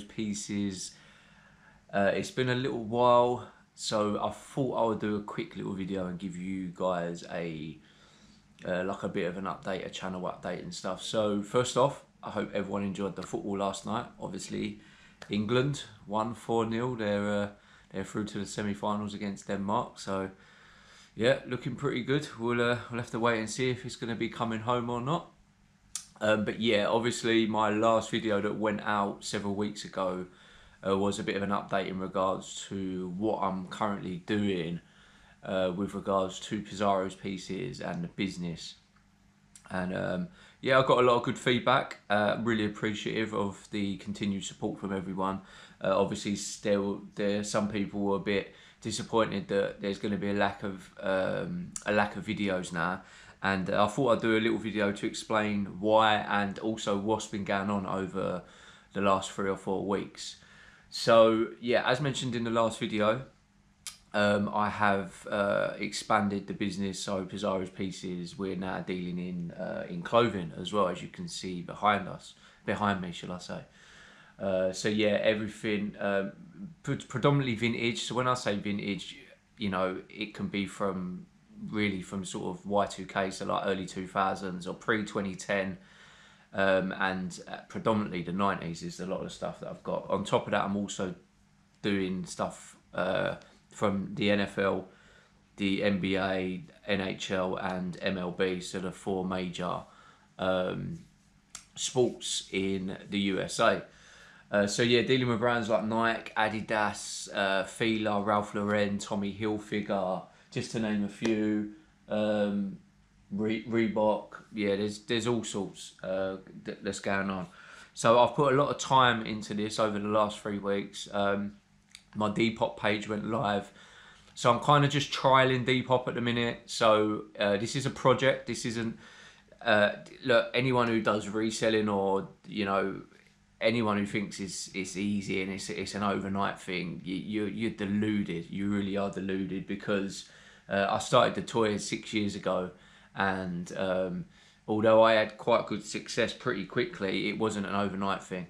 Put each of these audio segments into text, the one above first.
Pieces. Uh, it's been a little while, so I thought I would do a quick little video and give you guys a uh, like a bit of an update, a channel update and stuff. So first off, I hope everyone enjoyed the football last night. Obviously, England won four 0 They're uh, they're through to the semi-finals against Denmark. So yeah, looking pretty good. We'll uh, we'll have to wait and see if it's going to be coming home or not. Um, but yeah, obviously my last video that went out several weeks ago uh, was a bit of an update in regards to what I'm currently doing uh, with regards to Pizarro's pieces and the business. And um, yeah, I got a lot of good feedback. Uh, really appreciative of the continued support from everyone. Uh, obviously, still there some people were a bit disappointed that there's going to be a lack of um, a lack of videos now and I thought I'd do a little video to explain why and also what's been going on over the last three or four weeks. So yeah, as mentioned in the last video, um, I have uh, expanded the business. So Pizarro's Pieces, we're now dealing in uh, in clothing as well, as you can see behind us, behind me, shall I say. Uh, so yeah, everything um, predominantly vintage. So when I say vintage, you know, it can be from really from sort of Y2K, so like early 2000s or pre 2010. Um, and uh, predominantly the 90s is a lot of stuff that I've got. On top of that, I'm also doing stuff uh, from the NFL, the NBA, NHL, and MLB, so the four major um, sports in the USA. Uh, so yeah, dealing with brands like Nike, Adidas, uh, Fila, Ralph Lauren, Tommy Hilfiger, just to name a few. Um, Re- Reebok, yeah, there's there's all sorts uh, that's going on. So I've put a lot of time into this over the last three weeks. Um, my Depop page went live, so I'm kind of just trialing Depop at the minute. So uh, this is a project. This isn't uh, look anyone who does reselling or you know anyone who thinks it's it's easy and it's it's an overnight thing. You, you you're deluded. You really are deluded because uh, I started the toy six years ago, and um, although I had quite good success pretty quickly, it wasn't an overnight thing.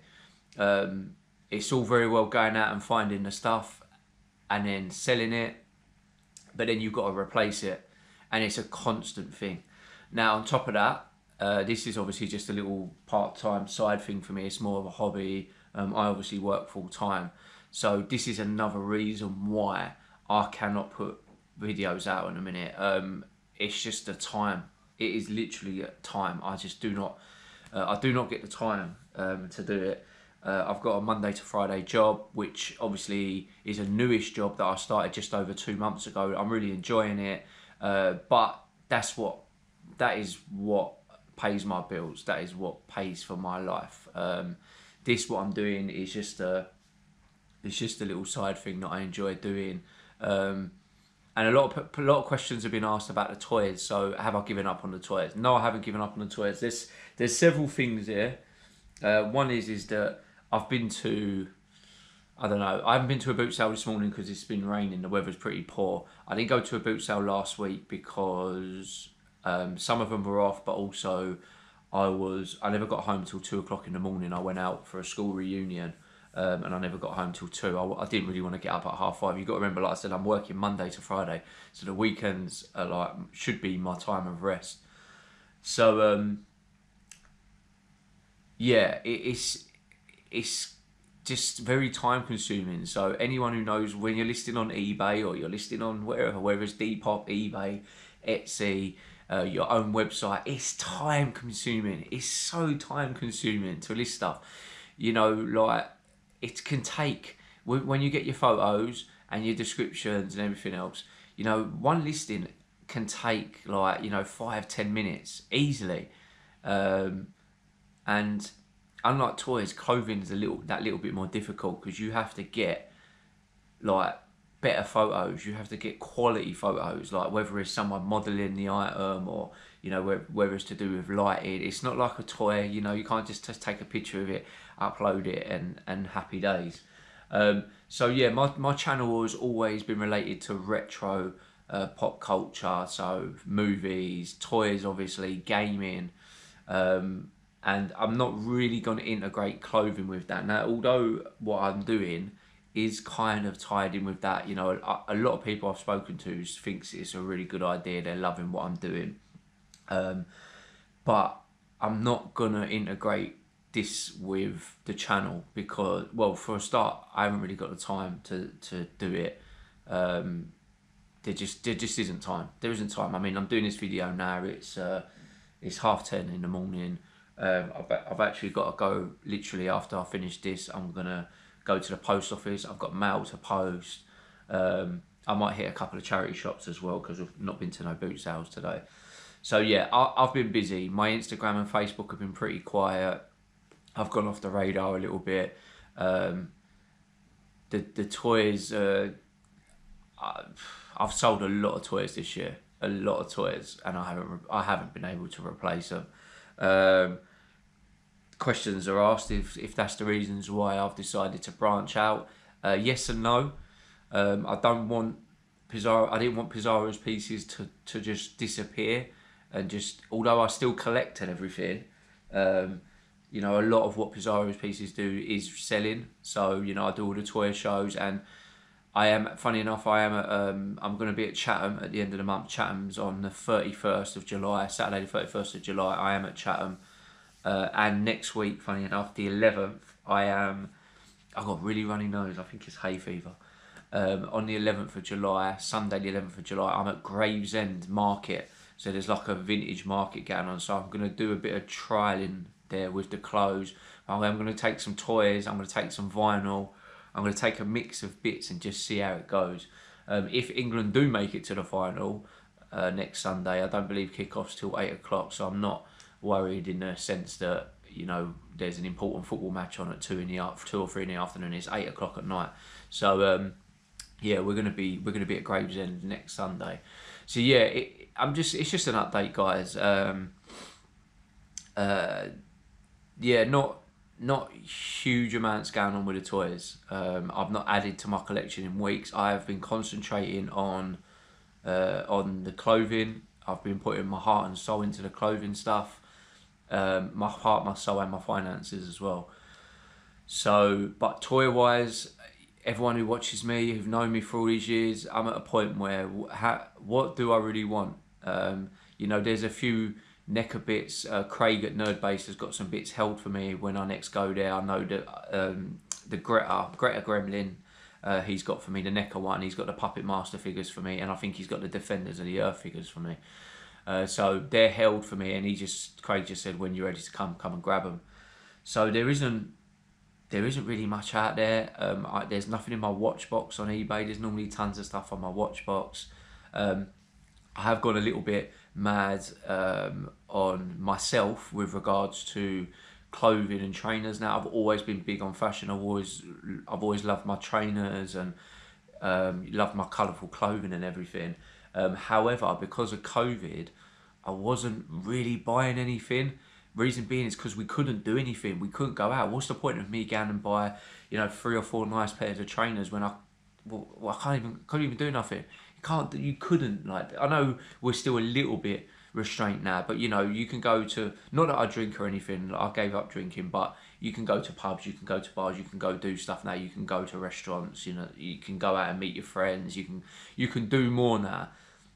Um, it's all very well going out and finding the stuff and then selling it, but then you've got to replace it, and it's a constant thing. Now, on top of that, uh, this is obviously just a little part-time side thing for me. It's more of a hobby. Um, I obviously work full time, so this is another reason why I cannot put videos out in a minute. Um, it's just the time. It is literally time. I just do not. Uh, I do not get the time um, to do it. Uh, I've got a Monday to Friday job, which obviously is a newish job that I started just over two months ago. I'm really enjoying it, uh, but that's what that is what pays my bills. That is what pays for my life. Um, this what I'm doing is just a it's just a little side thing that I enjoy doing. Um, and a lot of a lot of questions have been asked about the toys. So have I given up on the toys? No, I haven't given up on the toys. There's there's several things here. Uh, one is is that I've been to I don't know. I haven't been to a boot sale this morning because it's been raining. The weather's pretty poor. I didn't go to a boot sale last week because um, some of them were off, but also I was I never got home till two o'clock in the morning. I went out for a school reunion um, and I never got home till two. I, I, didn't really want to get up at half five. You've got to remember, like I said, I'm working Monday to Friday, so the weekends are like should be my time of rest. So um, yeah, it, it's it's just very time consuming. So anyone who knows when you're listing on eBay or you're listing on wherever, whether it's Depop, eBay, Etsy. Uh, your own website, it's time consuming. It's so time consuming to list stuff. You know, like it can take when you get your photos and your descriptions and everything else you know one listing can take like you know five ten minutes easily. Um, and unlike toys clothing is a little that little bit more difficult because you have to get like better photos. You have to get quality photos like whether it's someone modeling the item or you know whether it's to do with lighting it's not like a toy you know you can't just, just take a picture of it upload it and and happy days um, so yeah my, my channel has always been related to retro uh, pop culture so movies toys obviously gaming um, and I'm not really going to integrate clothing with that. Now, although what I'm doing is kind of tied in with that, you know, a, a lot of people I've spoken to thinks it's a really good idea. They're loving what I'm doing, um, but I'm not gonna integrate this with the channel because, well, for a start, I haven't really got the time to to do it. Um, there just there just isn't time. There isn't time. I mean, I'm doing this video now. It's uh, it's half ten in the morning. Um, I've, I've actually got to go literally after I finish this. I'm gonna go to the post office. I've got mail to post. Um, I might hit a couple of charity shops as well because I've not been to no boot sales today. So yeah, I, have been busy. My Instagram and Facebook have been pretty quiet. I've gone off the radar a little bit. Um, the the toys. Uh, I've sold a lot of toys this year, a lot of toys, and I haven't I haven't been able to replace them. Um, questions are asked if, if that's the reasons why I've decided to branch out. Uh, yes and no. Um, I don't want Pizarro. I didn't want Pizarro's pieces to, to just disappear, and just although I still collect and everything, um, you know, a lot of what Pizarro's pieces do is selling. So you know, I do all the toy shows, and I am funny enough. I am. At, um, I'm going to be at Chatham at the end of the month. Chatham's on the thirty first of July, Saturday the thirty first of July. I am at Chatham uh, and next week, funny enough, the 11th, I am. I've got really runny nose. I think it's hay fever. Um, on the 11th of July, Sunday the 11th of July, I'm at Gravesend Market. So there's like a vintage market going on. So I'm going to do a bit of trialing there with the clothes. I'm going to take some toys. I'm going to take some vinyl. I'm going to take a mix of bits and just see how it goes. Um, if England do make it to the final uh, next Sunday, I don't believe kickoff's till eight o'clock. So I'm not worried in the sense that you know there's an important football match on at two in the two or three in the afternoon. It's eight o'clock at night, so um, yeah, we're gonna be we're gonna be at Gravesend next Sunday. So yeah, it, I'm just it's just an update, guys. Um, uh, yeah, not not huge amounts going on with the toys. Um, I've not added to my collection in weeks. I have been concentrating on uh, on the clothing. I've been putting my heart and soul into the clothing stuff um, my heart, my soul, and my finances as well. So, but toy wise, everyone who watches me, who've known me for all these years, I'm at a point where how, what do I really want? Um, you know, there's a few NECA bits. Uh, Craig at Nerdbase has got some bits held for me when I next go there. I know that um, the Greta, Greta Gremlin, uh, he's got for me the NECA one. He's got the Puppet Master figures for me, and I think he's got the Defenders of the Earth figures for me. Uh, so they're held for me, and he just Craig just said, "When you're ready to come, come and grab them." So there isn't there isn't really much out there. Um, I, there's nothing in my watch box on eBay. There's normally tons of stuff on my watch box. Um, I have gone a little bit mad um, on myself with regards to clothing and trainers. Now I've always been big on fashion. I've always I've always loved my trainers and um, loved my colourful clothing and everything. Um, however, because of COVID, I wasn't really buying anything. Reason being is because we couldn't do anything. We couldn't go out. What's the point of me going and buy, you know, three or four nice pairs of trainers when I, well, I can't even can't even do nothing. Can't. You couldn't like. I know we're still a little bit restraint now, but you know, you can go to. Not that I drink or anything. I gave up drinking, but you can go to pubs, you can go to bars, you can go do stuff now. You can go to restaurants. You know, you can go out and meet your friends. You can you can do more now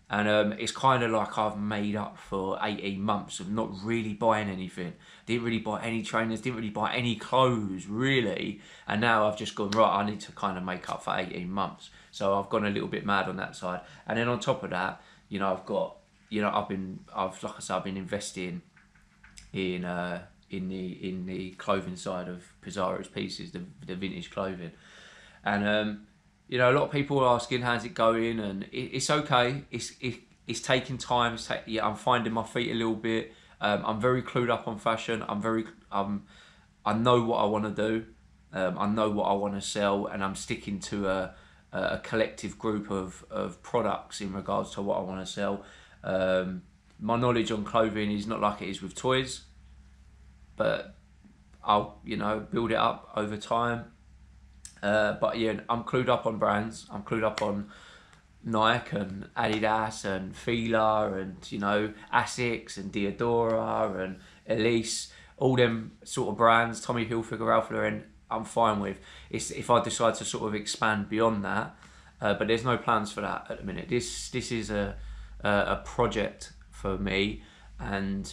and um, it's kind of like I've made up for 18 months of not really buying anything. Didn't really buy any trainers, didn't really buy any clothes, really. And now I've just gone, right, I need to kind of make up for 18 months. So I've gone a little bit mad on that side. And then on top of that, you know, I've got, you know, I've been, I've, like I said, I've been investing in, uh, in the, in the clothing side of Pizarro's pieces, the, the vintage clothing. And, um, you know, a lot of people are asking how's it going, and it, it's okay. It's it, it's taking time. It's take, yeah, I'm finding my feet a little bit. Um, I'm very clued up on fashion. I'm very um, I know what I want to do. Um, I know what I want to sell, and I'm sticking to a, a collective group of, of products in regards to what I want to sell. Um, my knowledge on clothing is not like it is with toys, but I'll you know build it up over time. Uh, but yeah, I'm clued up on brands. I'm clued up on Nike and Adidas and Fila and you know Asics and Diadora and Ellesse. all them sort of brands, Tommy Hilfiger, Ralph Lauren, I'm fine with. It's if I decide to sort of expand beyond that, uh, but there's no plans for that at the minute. This this is a a, a project for me, and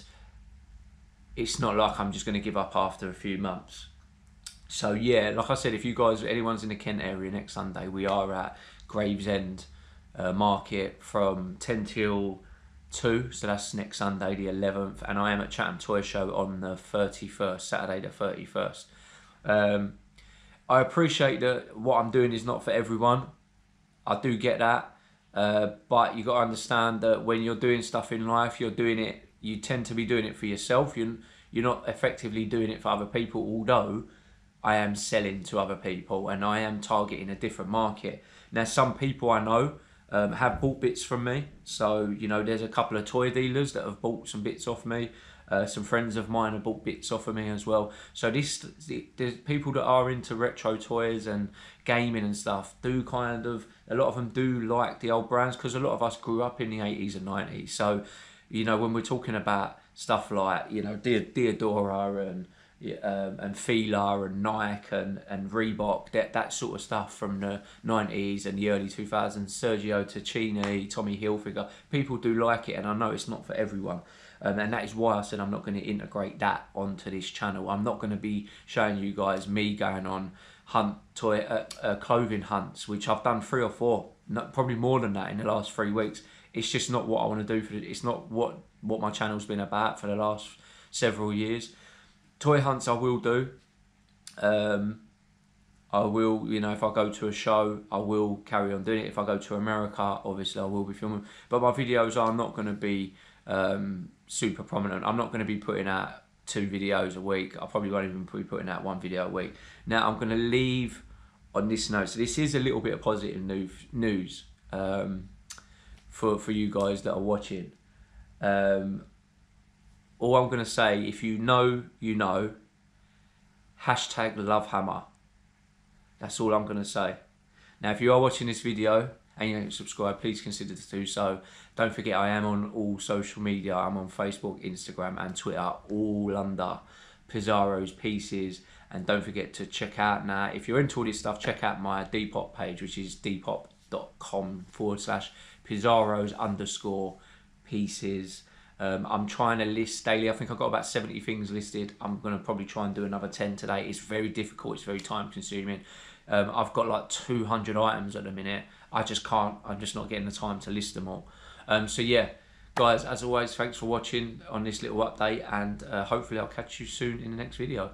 it's not like I'm just going to give up after a few months. So yeah, like I said, if you guys, anyone's in the Kent area next Sunday, we are at Gravesend uh, Market from ten till two. So that's next Sunday, the eleventh, and I am at Chatham Toy Show on the thirty first, Saturday the thirty first. Um, I appreciate that what I'm doing is not for everyone. I do get that, uh, but you got to understand that when you're doing stuff in life, you're doing it. You tend to be doing it for yourself. You you're not effectively doing it for other people. Although I am selling to other people and I am targeting a different market. Now, some people I know um, have bought bits from me. So you know, there's a couple of toy dealers that have bought some bits off me. Uh, some friends of mine have bought bits off of me as well. So this, there's people that are into retro toys and gaming and stuff. Do kind of a lot of them do like the old brands because a lot of us grew up in the 80s and 90s. So you know when we're talking about stuff like you know Diadora and um, and Fila and Nike and, and Reebok, that, that sort of stuff from the 90s and the early 2000s, Sergio Tacchini, Tommy Hilfiger, people do like it and I know it's not for everyone. Um, and that is why I said I'm not going to integrate that onto this channel. I'm not going to be showing you guys me going on hunt toy uh, uh, clothing hunts, which I've done three or four, probably more than that in the last three weeks. It's just not what I want to do for it. It's not what what my channel's been about for the last several years. Toy hunts I will do. Um, I will, you know, if I go to a show, I will carry on doing it. If I go to America, obviously I will be filming. But my videos are not going to be um, super prominent. I'm not going to be putting out two videos a week. I probably won't even be putting out one video a week. Now I'm going to leave on this note. So this is a little bit of positive news um, for for you guys that are watching. Um, all I'm going to say, if you know, you know. Hashtag love hammer. That's all I'm going to say. Now, if you are watching this video and you don't subscribe, please consider to do so. Don't forget, I am on all social media. I'm on Facebook, Instagram, and Twitter, all under Pizarro's Pieces. And don't forget to check out now, if you're into all this stuff, check out my Depop page, which is depop.com forward slash Pizarro's underscore pieces. Um, I'm trying to list daily. I think I've got about 70 things listed. I'm going to probably try and do another 10 today. It's very difficult. It's very time consuming. Um, I've got like 200 items at the minute. I just can't. I'm just not getting the time to list them all. Um, so yeah, guys, as always, thanks for watching on this little update, and uh, hopefully I'll catch you soon in the next video.